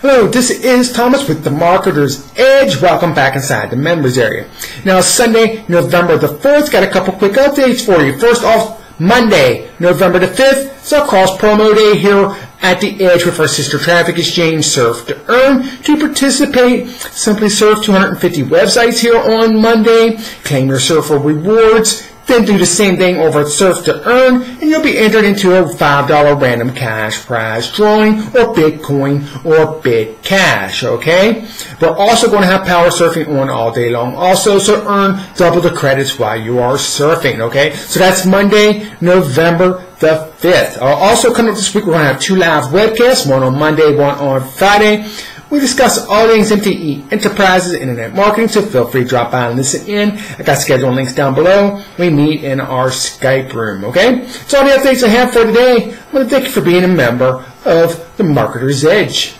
Hello, this is Thomas with the Marketer's Edge. Welcome back inside the members area. Now, Sunday, November the 4th, got a couple quick updates for you. First off, Monday, November the 5th, it's our cross promo day here at the Edge with our sister traffic exchange, Surf to Earn. To participate, simply surf 250 websites here on Monday, claim your surfer rewards, then do the same thing over at Surf to Earn, and you'll be entered into a $5 random cash prize drawing, or Bitcoin, or Big Cash, okay? We're also going to have power surfing on all day long also, so earn double the credits while you are surfing, okay? So that's Monday, November the 5th. Uh, also coming up this week, we're going to have two live webcasts, one on Monday, one on Friday. We discuss all things MTE Enterprises, Internet Marketing, so feel free to drop by and listen in. I got schedule links down below. We meet in our Skype room, okay? That's all the updates I have for today. I want to thank you for being a member of the Marketer's Edge.